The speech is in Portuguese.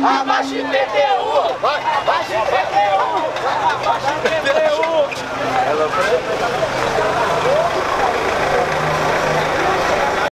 Abaixa o PTU! Abaixa o PTU! Abaixa o PTU!